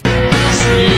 See